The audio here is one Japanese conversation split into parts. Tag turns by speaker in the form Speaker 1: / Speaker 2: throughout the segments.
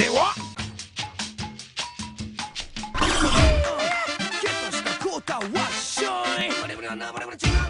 Speaker 1: Say what?
Speaker 2: ゲットしたコータは勝利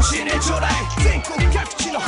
Speaker 2: 教えねえちょうだい。全国各地の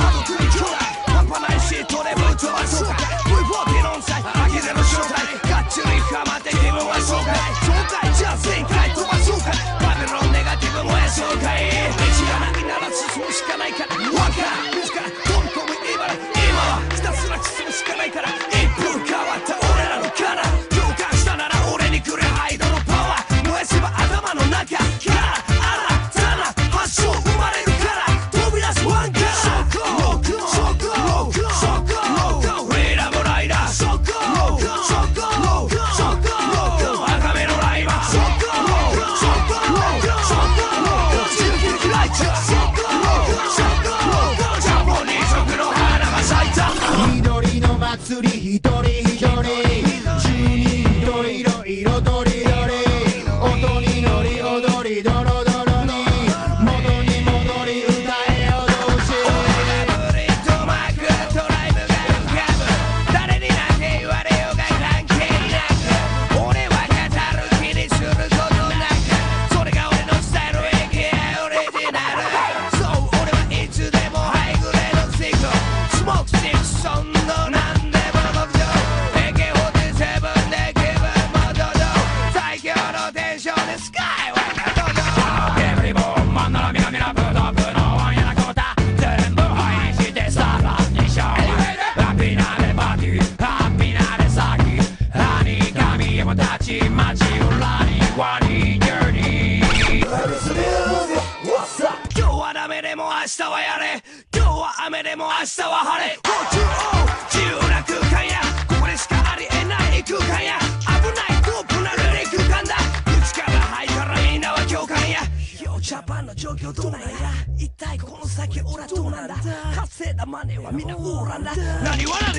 Speaker 2: 一人たち街をラリー
Speaker 1: ワニユニ
Speaker 2: 今日は雨でも明日はやれ。今日は雨でも明日は晴れ。自由な空間や。ここでしかありえない空間や。危ないドープなるべ空間だ。口から入ったらみんなは共感や。ジャパンの状況どうなんや。一体この先俺はどうなんだ。稼いだマネーはみんなオーランだ。何笑な